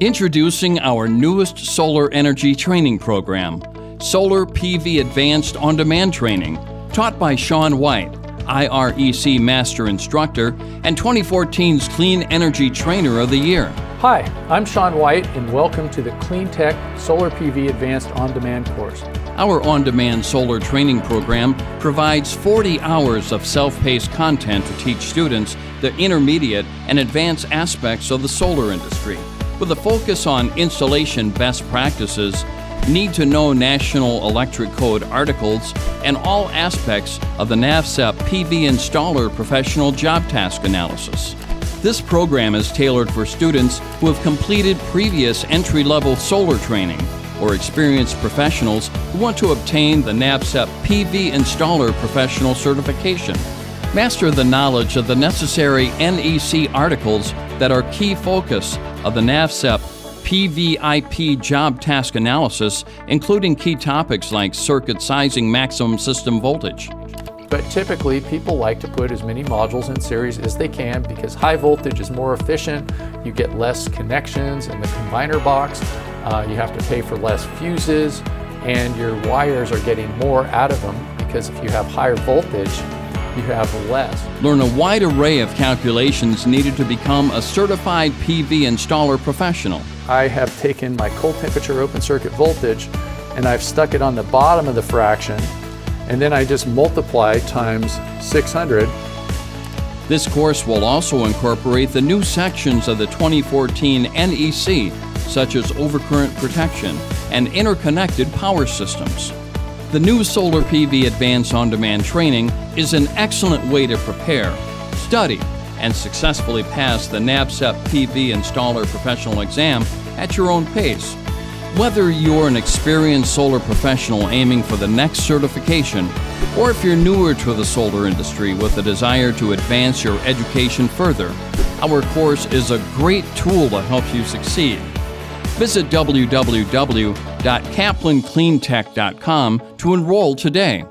Introducing our newest solar energy training program, Solar PV Advanced On Demand Training, taught by Sean White, IREC Master Instructor and 2014's Clean Energy Trainer of the Year. Hi, I'm Sean White, and welcome to the Clean Tech Solar PV Advanced On Demand course. Our on demand solar training program provides 40 hours of self paced content to teach students the intermediate and advanced aspects of the solar industry, with a focus on installation best practices, need to know National Electric Code articles, and all aspects of the NABCEP PV Installer Professional Job Task Analysis. This program is tailored for students who have completed previous entry level solar training or experienced professionals who want to obtain the NABCEP PV Installer Professional Certification. Master the knowledge of the necessary NEC articles that are key focus of the NABCEP PVIP job task analysis, including key topics like circuit sizing maximum system voltage. But typically, people like to put as many modules in series as they can because high voltage is more efficient. You get less connections in the combiner box. Uh, you have to pay for less fuses, and your wires are getting more out of them because if you have higher voltage, you have less. Learn a wide array of calculations needed to become a certified PV installer professional. I have taken my cold temperature open circuit voltage and I've stuck it on the bottom of the fraction and then I just multiply times 600. This course will also incorporate the new sections of the 2014 NEC, such as overcurrent protection and interconnected power systems. The new Solar PV Advance On Demand training is an excellent way to prepare, study, and successfully pass the NABCEP PV Installer Professional Exam at your own pace. Whether you're an experienced solar professional aiming for the next certification, or if you're newer to the solar industry with a desire to advance your education further, our course is a great tool to help you succeed. Visit www.kaplancleantech.com to enroll today.